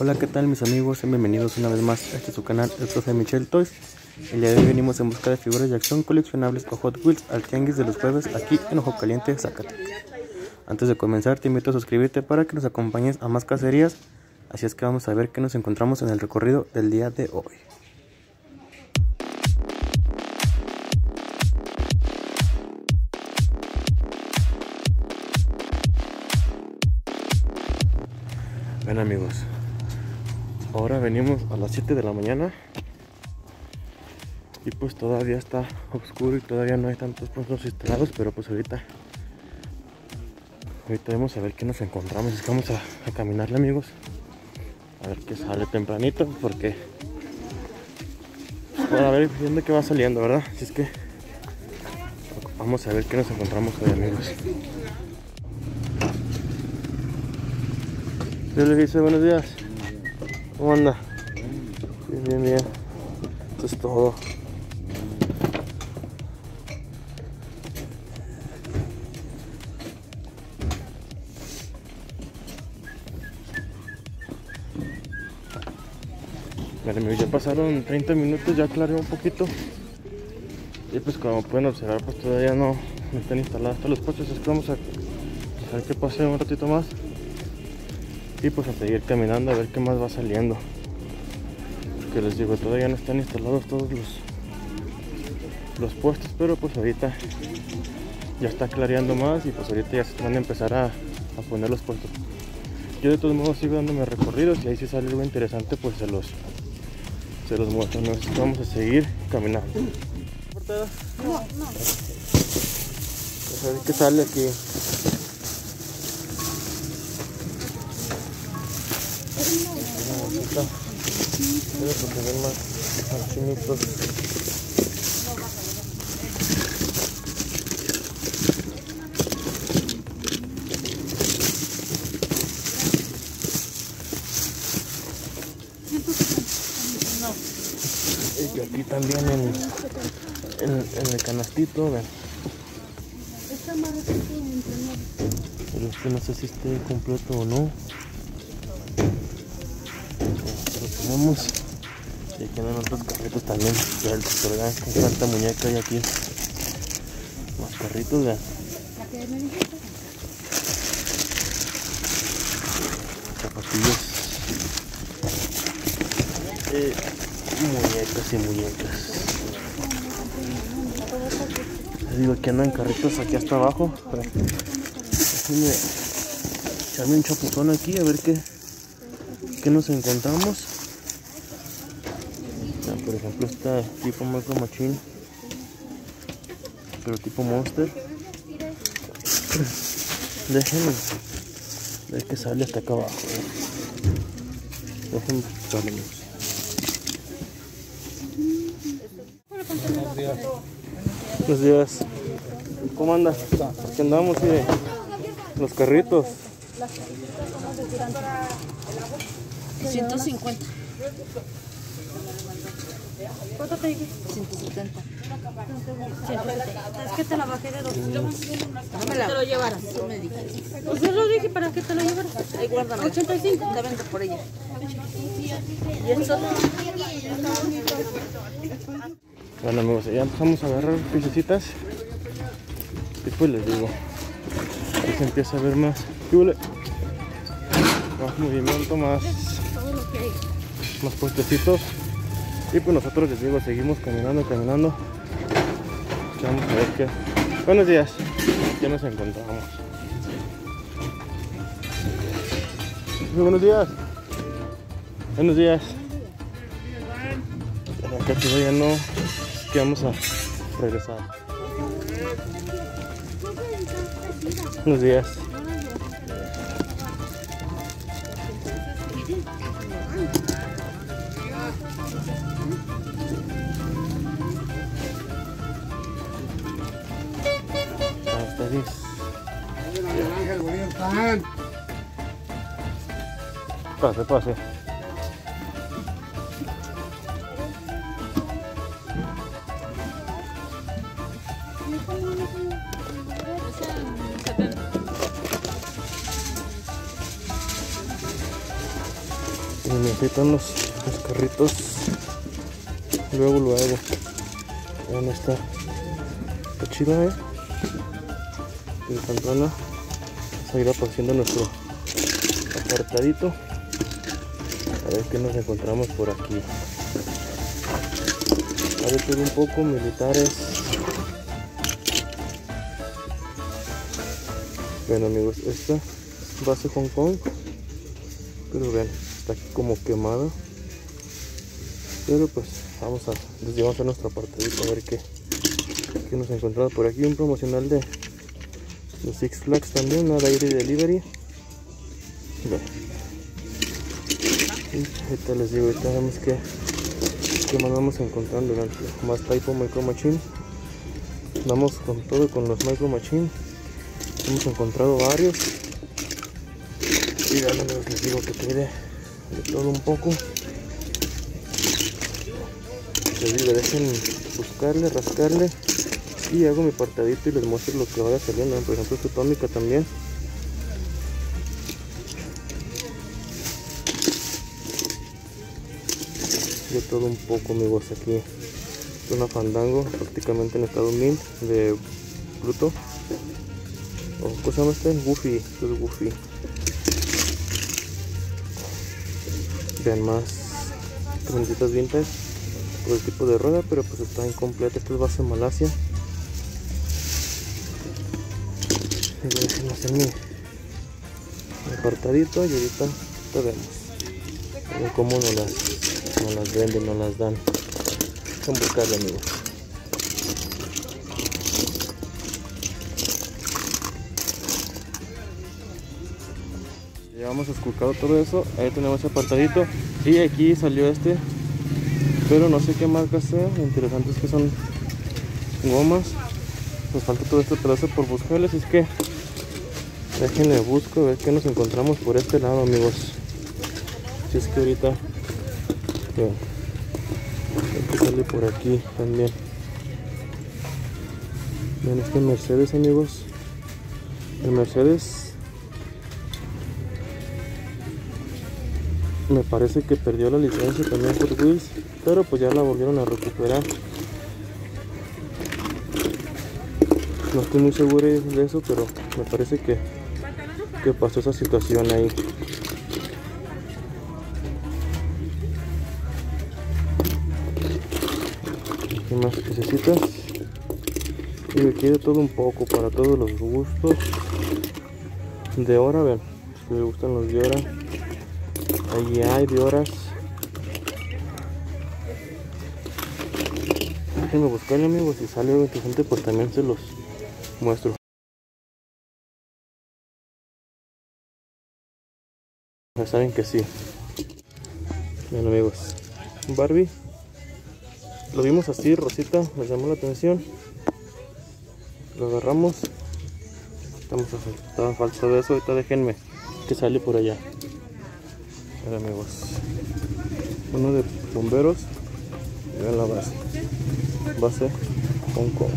Hola, ¿qué tal mis amigos? Bienvenidos una vez más a este su canal, el profe Michelle Toys. El día de hoy venimos en busca de figuras de acción coleccionables o Hot Wheels al tianguis de los jueves aquí en Ojo Caliente, Zacatecas. Antes de comenzar te invito a suscribirte para que nos acompañes a más cacerías, así es que vamos a ver qué nos encontramos en el recorrido del día de hoy. Ven amigos, ahora venimos a las 7 de la mañana y pues todavía está oscuro y todavía no hay tantos puestos instalados, pero pues ahorita ahorita vamos a ver qué nos encontramos, es que vamos a, a caminarle amigos, a ver qué sale tempranito porque para ver viendo qué va saliendo, ¿verdad? Así es que vamos a ver qué nos encontramos hoy amigos. Yo le dice buenos días. ¿Cómo anda? Bien, bien, bien. Esto es todo. Ya pasaron 30 minutos, ya aclaré un poquito. Y pues como pueden observar, pues todavía no, están instalados todos los coches. Es que vamos a dejar que pase un ratito más y pues a seguir caminando a ver qué más va saliendo. Porque les digo todavía no están instalados todos los los puestos pero pues ahorita ya está clareando más y pues ahorita ya se van a empezar a, a poner los puestos. Yo de todos modos sigo dándome recorridos y ahí si sale algo interesante pues se los se los muestro. Vamos a seguir caminando. No, no. Pues a ver qué sale aquí bonita. Debe tener más, chinitos. Y aquí también en, en, en el canastito, ven. Pero es que no sé si esté completo o no. Tenemos. Y aquí andan otros carritos también. Sueltos pero vean con tanta muñeca hay aquí. Más carritos vean zapatillas. Eh, muñecas y muñecas. Les digo que andan carritos aquí hasta abajo déjenme echarme un chapuzón aquí a ver qué qué nos encontramos por ejemplo esta tipo Micro Machine pero tipo Monster. Déjenme ver que sale hasta acá abajo déjenme buscarlo buenos días. ¿cómo anda? aquí andamos los carritos. 150 ¿Cuánto te dije? 170. Es que te la bajé de dos. No Te lo llevaras. Pues yo lo dije para que te lo llevaras. Ahí guárdame. 85. Te vendo por ella. ¿Y esto? Bueno amigos, ya empezamos a agarrar piececitas y pues les digo, ahí se empieza a ver más, más movimiento, más, más puestecitos y pues nosotros les digo seguimos caminando caminando. Vamos a ver qué. Buenos días. Ya nos encontramos buenos días. Buenos días. Acá todavía no. Que vamos a regresar. Buenos días Pase, pase. Y necesitan los, los carritos. Luego, luego. Vean esta. Está chida, eh. Y Santana. Ir apareciendo nuestro apartadito. Ver qué nos encontramos por aquí. A ver, un poco militares. Bueno amigos, esta es base Hong Kong. Pero vean, está como quemada. Pero pues vamos a, les llevamos a nuestro apartadito a ver qué, qué nos encontramos por aquí. Un promocional de, de Six Flags también, una Dairy Delivery. Bueno. Ahorita les digo, ahorita vemos que, que más vamos encontrando durante más Typo Micro Machine. Vamos con todo con los Micro Machine. Hemos encontrado varios. Y ya les digo que tiene de todo un poco. Les digo, dejen buscarle, rascarle. Y hago mi apartadito y les muestro lo que vaya saliendo. Por ejemplo, esta tónica también. De todo un poco amigos aquí es una fandango prácticamente en estado mint de Pluto o ¿cómo se llama este? Goofy, esto es Goofy. Vean más camionetitas vintage por el tipo de rueda pero pues está incompleta esta es base Malasia. Dejar hacer mi, apartadito y ahorita te vemos. Cómo nos las no las venden, no las dan. Son buscarle, amigo. Llevamos esculcado todo eso. Ahí tenemos apartadito. Y aquí salió este. Pero no sé qué marca sea. Lo interesante es que son gomas. Nos falta todo este pedazo por buscarles. Es que déjenle busco a ver qué nos encontramos por este lado, amigos. Si es que ahorita que, que sale por aquí también. Vean este Mercedes amigos. El Mercedes me parece que perdió la licencia también por Wheels pero pues ya la volvieron a recuperar. No estoy muy seguro de eso pero me parece que que pasó esa situación ahí ¿Qué más necesitas? Y aquí de todo un poco, para todos los gustos. De hora, vean, si gustan los de hora. Allí hay de horas. Déjenme buscarle amigos, si sale algo interesante pues también se los muestro. Ya saben que sí. Bien amigos, Barbie lo vimos así, Rosita, nos llamó la atención. Lo agarramos. Estamos a, falso de eso, ahorita déjenme que sale por allá. Amigos. Uno de bomberos. Vean la base. Base con cobo.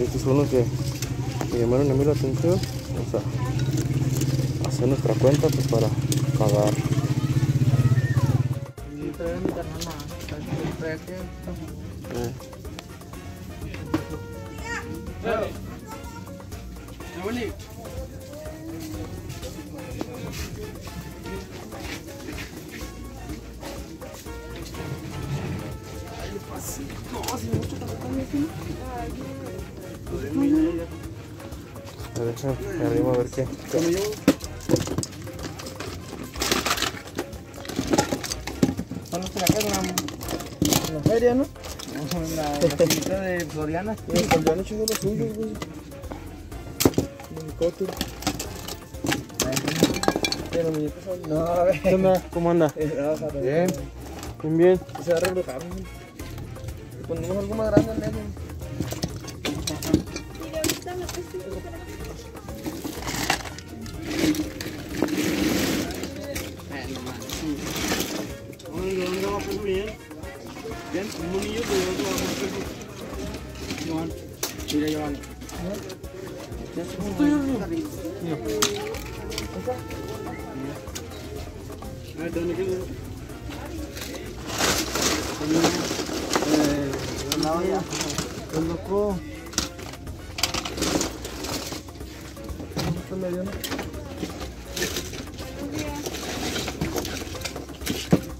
Este es uno que me llamaron a mí la atención. Vamos a hacer nuestra cuenta pues para pagar. A ver, arriba ver qué. Feria, ¿no? En la, de. Sí, los suyos, güey. Helicóptero. Pero mi nieto son- No, a ver. ¿Qué onda? ¿Cómo anda? Bien. Bien, bien. Se va a güey. Ponemos algo más grande en medio. El loco. ¿Cómo está medio, no?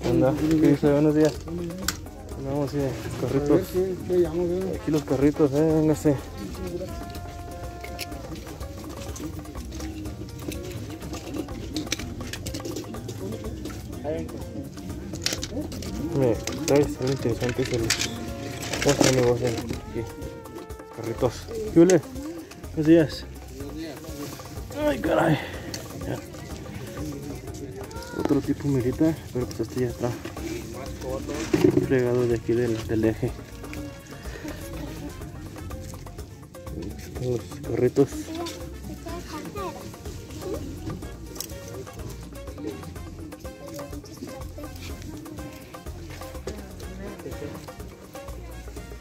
¿Qué onda? ¿Qué dice? Buenos días. Vamos, sí, carritos. Aquí los carritos, eh, véngase. Interesantes el este negocio aquí. Carritos. Yule, buenos días. Ay, caray. Otro tipo milita, pero pues este ya está fregado de aquí del, del eje. Los carritos.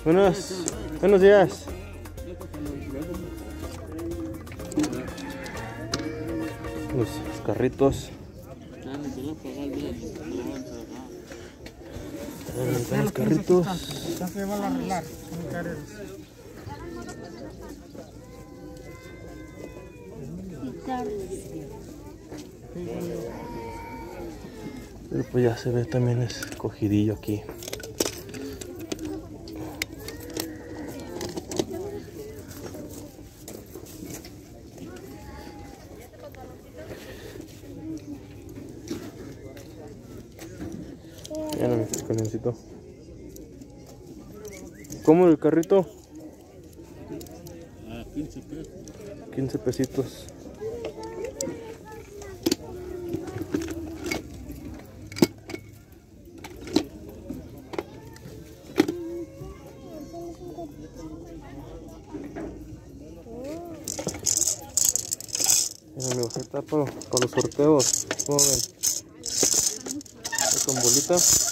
Buenos, buenos días. Los carritos. Los carritos. Ya se van. Pero pues ya se ve también escogidillo aquí. Ya no me camioncito. ¿Cómo el carrito? 15 pesitos. Mira, mi está para, para los sorteos. Con bolita.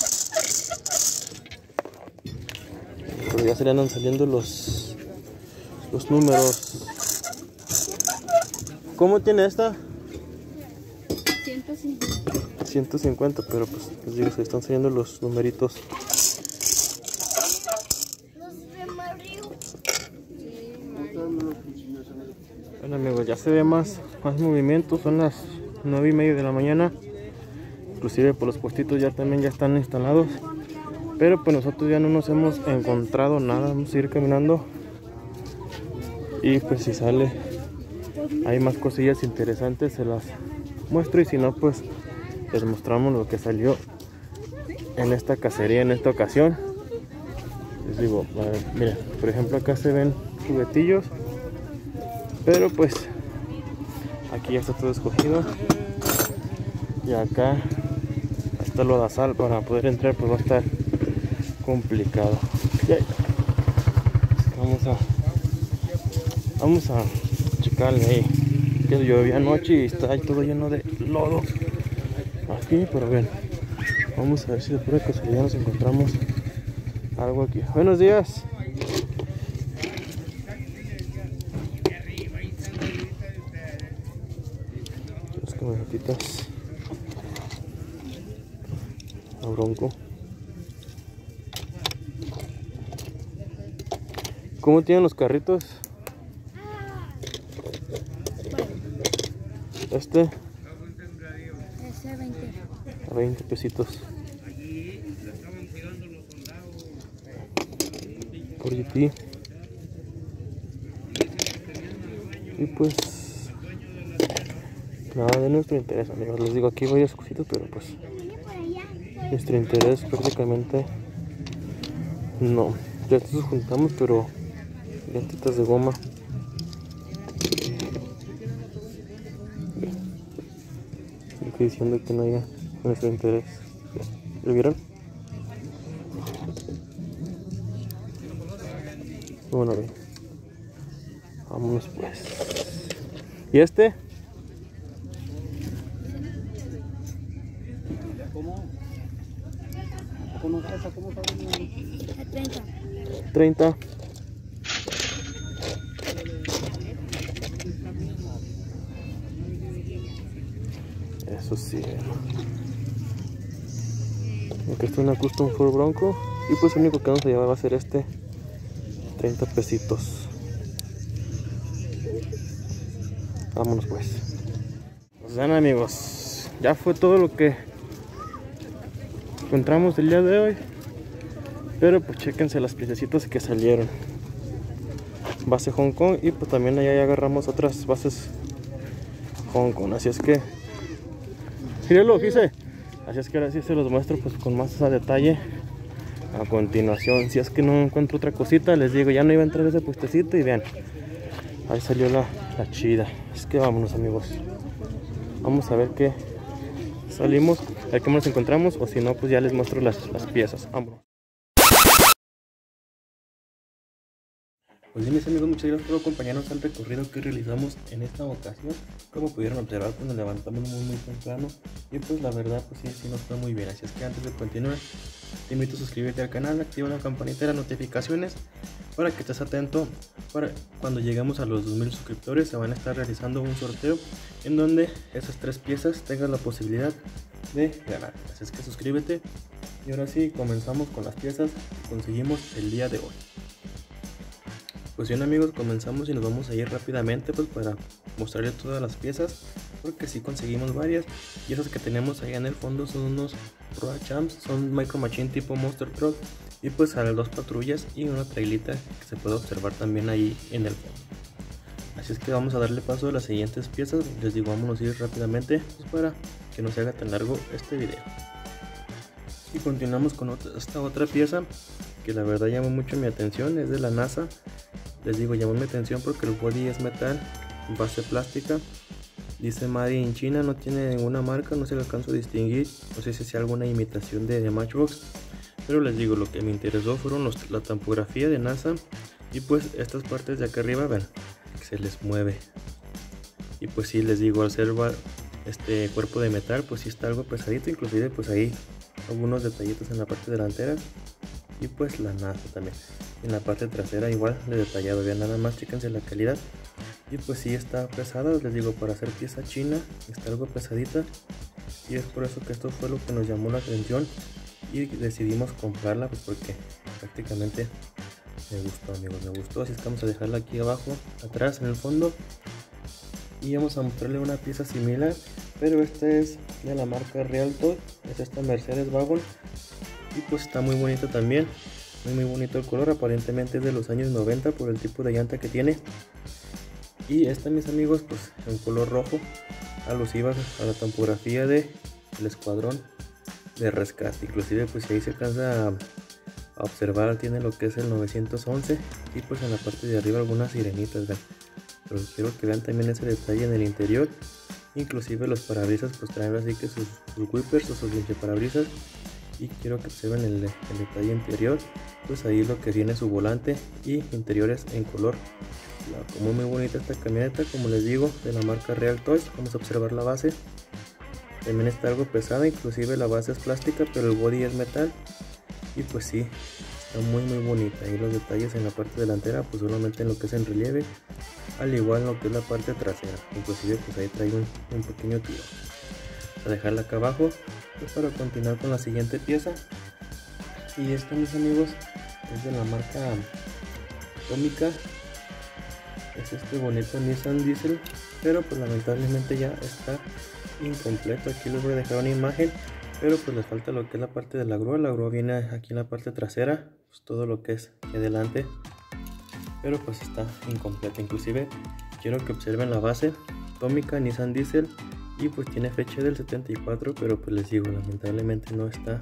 Se saliendo los, los números. ¿Cómo tiene esta? 150. 150, pero pues les digo, se están saliendo los numeritos. Bueno amigos, ya se ve más, más movimiento, son las 9 y media de la mañana. Inclusive por los puestitos ya también ya están instalados. Pero pues nosotros ya no nos hemos encontrado nada, vamos a ir caminando. Y pues si sale, hay más cosillas interesantes, se las muestro y si no pues les mostramos lo que salió en esta cacería en esta ocasión. Les digo, a ver, miren, por ejemplo acá se ven juguetillos. Pero pues aquí ya está todo escogido. Y acá está lo de sal para poder entrar pues va a estar complicado. Vamos a vamos a checarle ahí. Que llovía anoche y está ahí todo lleno de lodo. Aquí, pero bien. Vamos a ver si de pura casualidad nos encontramos algo aquí. Buenos días. Las camionetitas. La bronco. ¿Cómo tienen los carritos? Este Ese 20. a 20 pesitos. Por GT. Y pues nada de nuestro interés, amigos. Les digo aquí varias cositas, pero pues nuestro interés prácticamente no. Ya estos juntamos, pero llantitas de goma. Estoy diciendo que no haya nuestro interés. ¿Lo vieron? Bueno, bien. Vámonos pues. ¿Y este? ¿Cómo? ¿Cómo está esa? ¿Cómo está? 30. 30. Una Custom Ford Bronco. Y pues lo único que vamos a llevar va a ser este 30 pesitos. Vámonos pues. Pues ven amigos. Ya fue todo lo que encontramos el día de hoy. Pero pues chequense las piececitas que salieron. Base Hong Kong y pues también allá ya agarramos otras bases Hong Kong. Así es que... Mírenlo, dice. Así es que ahora sí se los muestro pues con más a detalle a continuación. Si es que no encuentro otra cosita, les digo, ya no iba a entrar ese puestecito y vean. Ahí salió la, la chida. Es que vámonos amigos. Vamos a ver qué salimos, a ver qué nos encontramos o si no pues ya les muestro las, las piezas. Vámonos. Pues bien mis amigos, muchas gracias por acompañarnos al recorrido que realizamos en esta ocasión. Como pudieron observar, pues nos levantamos muy muy temprano y pues la verdad pues sí, sí nos fue muy bien. Así es que antes de continuar, te invito a suscribirte al canal, activa la campanita de las notificaciones para que estés atento para cuando lleguemos a los 2000 suscriptores se van a estar realizando un sorteo en donde esas tres piezas tengan la posibilidad de ganar. Así es que suscríbete y ahora sí comenzamos con las piezas que conseguimos el día de hoy. Pues bien amigos, comenzamos y nos vamos a ir rápidamente pues para mostrarles todas las piezas porque si conseguimos varias y esas que tenemos ahí en el fondo son unos Pro Champs, son Micro Machine tipo Monster Truck y pues salen dos patrullas y una trailita que se puede observar también ahí en el fondo. Así es que vamos a darle paso a las siguientes piezas, les digo vámonos a ir rápidamente pues para que no se haga tan largo este video. Y continuamos con esta otra pieza que la verdad llamó mucho mi atención, es de la NASA. Les digo llamó mi atención porque el body es metal base plástica. Dice Made in China no tiene ninguna marca no se le alcanzo a distinguir. No sé si sea alguna imitación de, Matchbox pero les digo lo que me interesó fueron la tampografía de NASA. Y pues estas partes de acá arriba ven que se les mueve. Y pues si les digo al ser este cuerpo de metal pues si está algo pesadito. Inclusive pues ahí algunos detallitos en la parte delantera y pues la NASA también. En la parte trasera igual de detallado vean nada más chéquense la calidad. Y pues si está pesada les digo para hacer pieza china está algo pesadita. Y es por eso que esto fue lo que nos llamó la atención. Y decidimos comprarla pues porque prácticamente me gustó amigos me gustó. Así es que vamos a dejarla aquí abajo atrás en el fondo. Y vamos a mostrarle una pieza similar pero esta es de la marca Realtor es esta Mercedes Wagon y pues está muy bonita también. Muy muy bonito el color. Aparentemente es de los años 90 por el tipo de llanta que tiene. Y esta mis amigos pues en color rojo. Alusiva a la tampografía de el escuadrón de rescate. Inclusive pues ahí se alcanza a, observar tiene lo que es el 911 y pues en la parte de arriba algunas sirenitas pero quiero que vean también ese detalle en el interior. Inclusive los parabrisas pues traen así que sus, sus whippers o sus parabrisas y quiero que observen el, detalle interior pues ahí lo que viene su volante y interiores en color. Como muy bonita esta camioneta como les digo de la marca Real Toys. Vamos a observar la base. También está algo pesada inclusive la base es plástica pero el body es metal. Y pues sí está muy muy bonita. Y los detalles en la parte delantera pues solamente en lo que es en relieve al igual en lo que es la parte trasera. Inclusive pues ahí trae un pequeño tiro a dejarla acá abajo pues para continuar con la siguiente pieza. Y esta mis amigos es de la marca Tómica. Es este bonito Nissan Diesel pero pues lamentablemente ya está incompleto. Aquí les voy a dejar una imagen pero pues les falta lo que es la parte de la grúa. La grúa viene aquí en la parte trasera pues todo lo que es adelante. Pero pues está incompleta. Inclusive quiero que observen la base. Tómica Nissan Diesel y pues tiene fecha del 74 pero pues les digo lamentablemente no está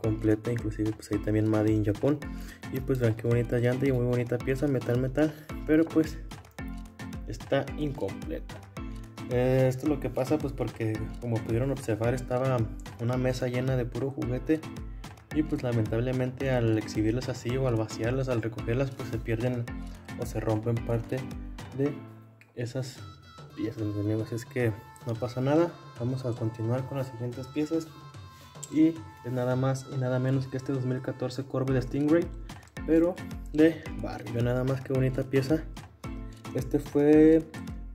completa. Inclusive pues ahí también Made in Japón. Y pues vean qué bonita llanta y muy bonita pieza metal metal. Pero pues está incompleta. Eh, esto es lo que pasa pues porque como pudieron observar estaba una mesa llena de puro juguete. Y pues lamentablemente al exhibirlas así o al vaciarlas al recogerlas pues se pierden o se rompen parte de esas piezas. Amigos es que no pasa nada. Vamos a continuar con las siguientes piezas. Y es nada más y nada menos que este 2014 Corvette Stingray pero de barrio. Nada más que bonita pieza. Este fue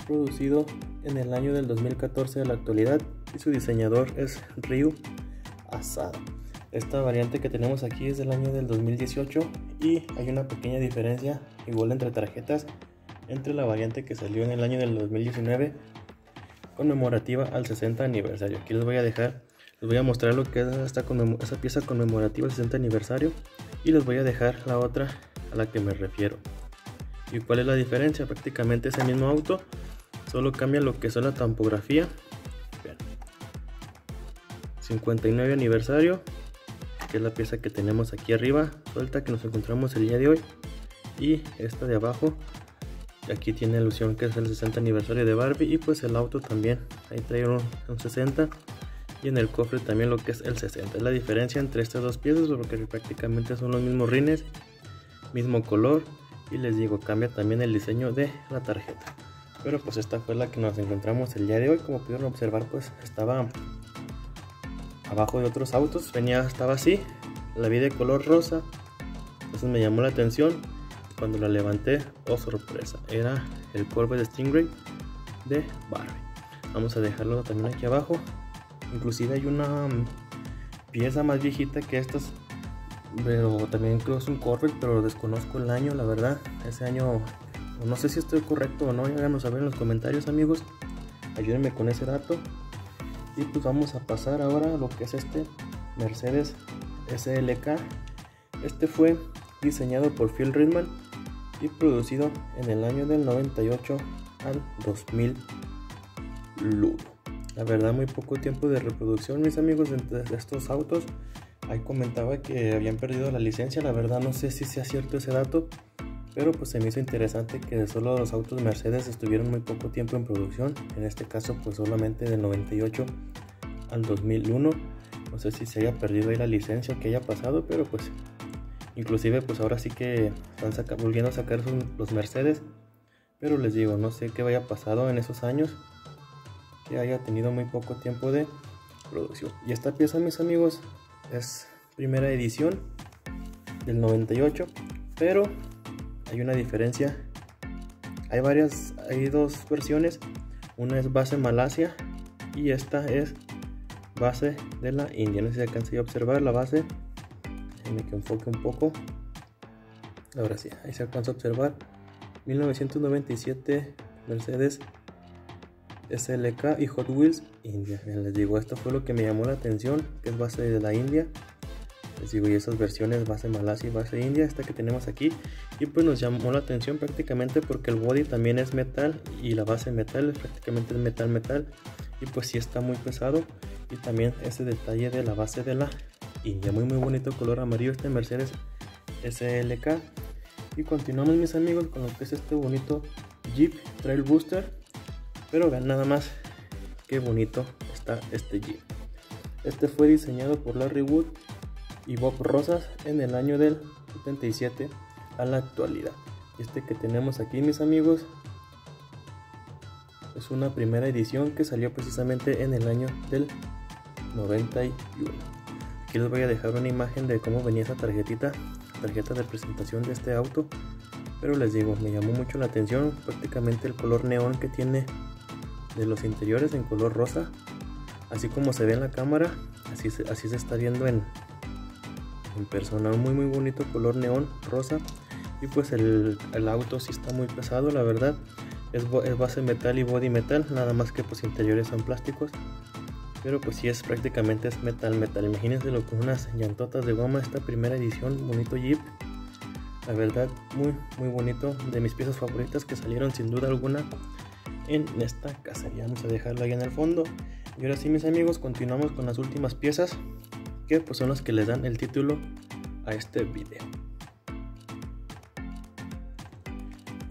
producido en el año del 2014 de la actualidad y su diseñador es Ryu Asada. Esta variante que tenemos aquí es del año del 2018 y hay una pequeña diferencia igual entre tarjetas entre la variante que salió en el año del 2019 conmemorativa al 60 aniversario. Aquí les voy a dejar, les voy a mostrar lo que es esta, esta pieza conmemorativa al 60 aniversario y les voy a dejar la otra a la que me refiero. ¿Y cuál es la diferencia? Prácticamente es el mismo auto, solo cambia lo que es la tampografía. 59 aniversario, que es la pieza que tenemos aquí arriba, suelta que nos encontramos el día de hoy. Y esta de abajo, aquí tiene alusión que es el 60 aniversario de Barbie y pues el auto también, ahí trae un, 60 y en el cofre también lo que es el 60. Es la diferencia entre estas dos piezas porque prácticamente son los mismos rines, mismo color. Y les digo cambia también el diseño de la tarjeta. Pero pues esta fue la que nos encontramos el día de hoy. Como pudieron observar pues estaba abajo de otros autos. Venía estaba así. La vi de color rosa. Entonces me llamó la atención cuando la levanté oh sorpresa era el Corvette Stingray de Barbie vamos a dejarlo también aquí abajo inclusive hay una mm, pieza más viejita que estas pero también creo que es un Corvette, pero desconozco el año, la verdad. Ese año, no sé si estoy correcto o no, háganos saber en los comentarios, amigos. Ayúdenme con ese dato. Y pues vamos a pasar ahora a lo que es este Mercedes SLK. Este fue diseñado por Phil Ridman y producido en el año del 98 al 2001. La verdad, muy poco tiempo de reproducción, mis amigos, de estos autos. Ahí comentaba que habían perdido la licencia, la verdad no sé si sea cierto ese dato, pero pues se me hizo interesante que solo los autos Mercedes estuvieron muy poco tiempo en producción, en este caso pues solamente del 98 al 2001, no sé si se haya perdido ahí la licencia o que haya pasado, pero pues inclusive pues ahora sí que están volviendo a sacar los Mercedes, pero les digo, no sé qué haya pasado en esos años, que haya tenido muy poco tiempo de producción. Y esta pieza mis amigos es primera edición del 98 pero hay una diferencia. Hay varias hay dos versiones. Una es base Malasia y esta es base de la India. No sé si alcancé a observar la base déjenme que enfoque un poco ahora sí ahí se alcanza a observar 1997 Mercedes SLK y Hot Wheels India. les digo, esto fue lo que me llamó la atención, que es base de la India. Les digo, y esas versiones base Malasia y base India, esta que tenemos aquí. Y pues nos llamó la atención prácticamente porque el body también es metal y la base metal prácticamente es metal metal. Y pues sí está muy pesado. Y también ese detalle de la base de la India. Muy muy bonito color amarillo este Mercedes SLK. Y continuamos mis amigos con lo que es este bonito Jeep Trail Booster pero vean nada más qué bonito está este Jeep. Este fue diseñado por Larry Wood y Bob Rosas en el año del 77 a la actualidad. Este que tenemos aquí mis amigos es una primera edición que salió precisamente en el año del 91. Aquí les voy a dejar una imagen de cómo venía esa tarjetita, tarjeta de presentación de este auto. Pero les digo, me llamó mucho la atención prácticamente el color neón que tiene de los interiores en color rosa así como se ve en la cámara así se, está viendo en, en persona muy muy bonito color neón rosa y pues el, auto sí está muy pesado la verdad es, base metal y body metal nada más que pues interiores son plásticos pero pues sí es prácticamente es metal metal imagínense lo con unas llantotas de goma esta primera edición bonito jeep la verdad muy muy bonito de mis piezas favoritas que salieron sin duda alguna en esta casa. Y vamos a dejarla ahí en el fondo. Y ahora sí, mis amigos, continuamos con las últimas piezas que pues son las que le dan el título a este video.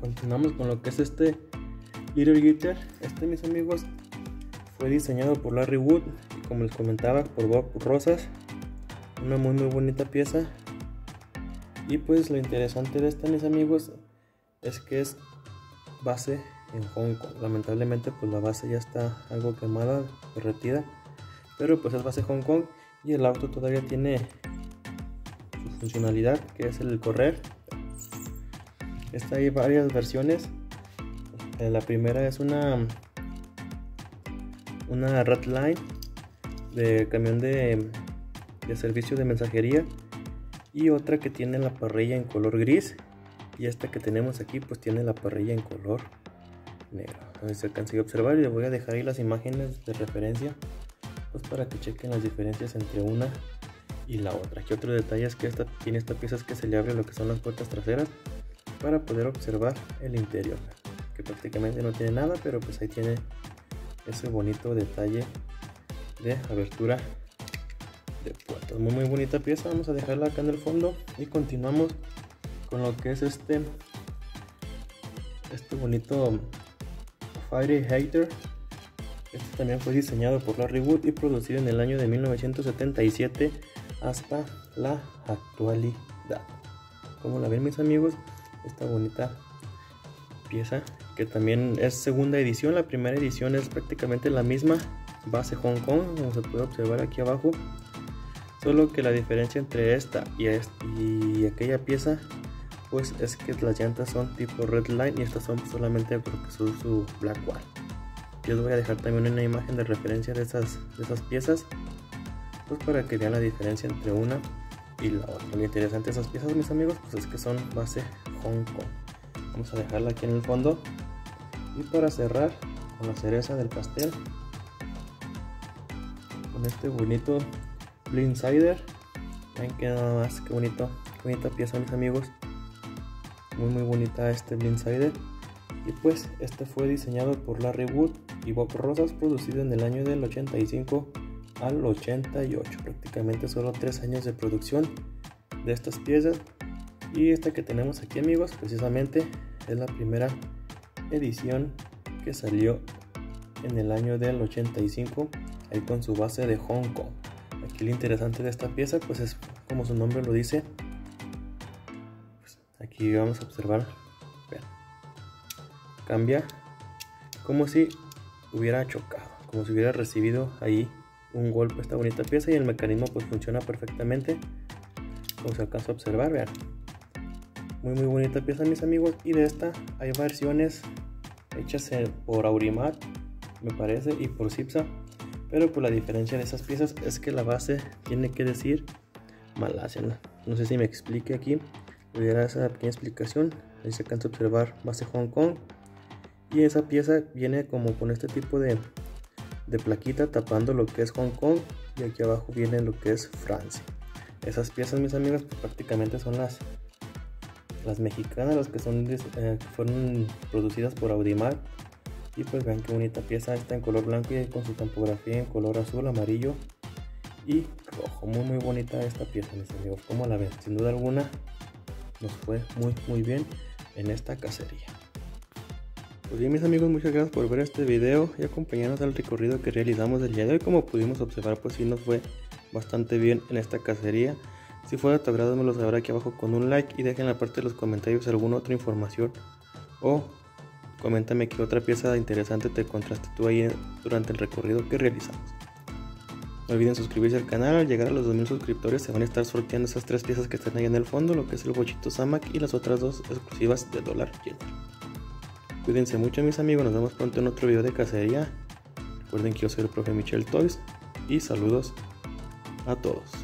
Continuamos con lo que es este Little Guitar. Este, mis amigos, diseñado por Larry Wood y como les comentaba, por Bob Rosas. Una muy muy bonita pieza. Y pues lo interesante de esta, mis amigos, es que es base en Hong Kong. Lamentablemente pues la base ya está algo quemada, derretida, pero pues es base Hong Kong y el auto todavía tiene su funcionalidad que es el correr. Esta hay varias versiones. Eh, la primera es una una rat line de camión de de servicio de mensajería y otra que tiene la parrilla en color gris. Y esta que tenemos aquí pues tiene la parrilla en color negro. A ver si alcanza a observar y les voy a dejar ahí las imágenes de referencia pues para que chequen las diferencias entre una y la otra. Aquí otro detalle es que esta tiene esta pieza es que se le abre lo que son las puertas traseras para poder observar el interior que prácticamente no tiene nada pero pues ahí tiene ese bonito detalle de abertura de puertas. Muy muy bonita pieza. Vamos a dejarla acá en el fondo y continuamos con lo que es este este bonito Fire Hater. Este también fue diseñado por Larry Wood y producido en el año de 1977 hasta la actualidad. Como la ven mis amigos esta bonita pieza que también es segunda edición. La primera edición es prácticamente la misma base Hong Kong como se puede observar aquí abajo. Solo que la diferencia entre esta y, y aquella pieza pues es que las llantas son tipo red line y estas son solamente porque son su black wall. Yo les voy a dejar también una imagen de referencia de esas, de esas piezas pues para que vean la diferencia entre una y la otra. Lo interesante de esas piezas mis amigos pues es que son base Hong Kong. Vamos a dejarla aquí en el fondo y para cerrar con la cereza del pastel con este bonito Blindsider ven que nada más que bonito qué bonita pieza mis amigos. Muy muy bonita este Blindsider y pues este fue diseñado por Larry Wood y Bob Rosas producido en el año del 85 al 88 prácticamente solo tres años de producción de estas piezas. Y esta que tenemos aquí amigos precisamente es la primera edición que salió en el año del 85 ahí con su base de Hong Kong. Aquí lo interesante de esta pieza pues es como su nombre lo dice. Pues aquí vamos a observar. Cambia como si hubiera chocado como si hubiera recibido ahí un golpe esta bonita pieza y el mecanismo pues funciona perfectamente. Como se alcanza a observar vean muy muy bonita pieza mis amigos. Y de esta hay versiones hechas por Aurimat me parece y por Cipsa pero por pues, la diferencia de esas piezas es que la base tiene que decir Malasia no, sé si me explique aquí. Voy a dar esa pequeña explicación. Ahí se alcanza a observar base Hong Kong. Y esa pieza viene como con este tipo de, de plaquita tapando lo que es Hong Kong. Y aquí abajo viene lo que es Francia. Esas piezas mis amigos pues, prácticamente son las las mexicanas, las que son eh, fueron producidas por Audimar. Y pues vean qué bonita pieza está en color blanco y con su tampografía en color azul, amarillo y rojo. Muy muy bonita esta pieza mis amigos. Como la ven? Sin duda alguna nos fue muy muy bien en esta cacería. Pues bien mis amigos, muchas gracias por ver este video y acompañarnos al recorrido que realizamos el día de hoy. Como pudimos observar, pues sí nos fue bastante bien en esta cacería. Si fue de tu agrado me lo sabrá aquí abajo con un like y dejen en la parte de los comentarios alguna otra información o coméntame qué otra pieza interesante te encontraste tú ahí durante el recorrido que realizamos. No olviden suscribirse al canal, al llegar a los 2000 suscriptores se van a estar sorteando esas tres piezas que están ahí en el fondo, lo que es el bochito Samak y las otras dos exclusivas de dólar Cuídense mucho mis amigos, nos vemos pronto en otro video de cacería. Recuerden que yo soy el profe Michel Toys y saludos a todos.